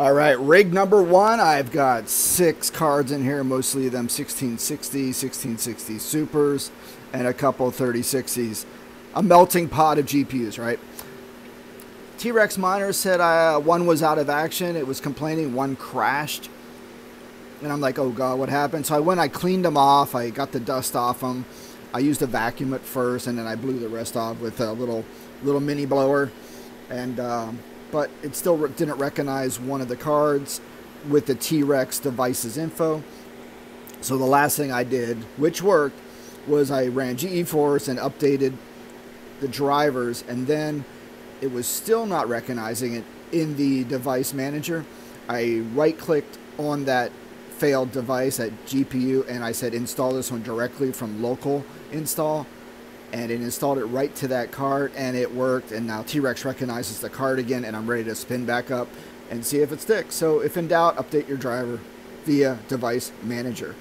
All right, rig number one. I've got six cards in here, mostly of them 1660, 1660 Supers, and a couple 3060s. A melting pot of GPUs, right? T Rex Miner said uh, one was out of action. It was complaining, one crashed. And I'm like, oh God, what happened? So I went, I cleaned them off, I got the dust off them. I used a vacuum at first, and then I blew the rest off with a little little mini blower. And um, but it still re- didn't recognize one of the cards with the T-Rex devices info. So the last thing I did, which worked, was I ran GeForce and updated the drivers, and then it was still not recognizing it in the device manager. I right-clicked on that failed device at GPU, and I said install this one directly from local install and it installed it right to that card and it worked and now T-Rex recognizes the card again and I'm ready to spin back up and see if it sticks. So if in doubt, update your driver via device manager.